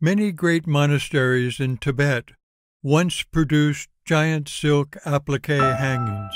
Many great monasteries in Tibet once produced giant silk applique hangings.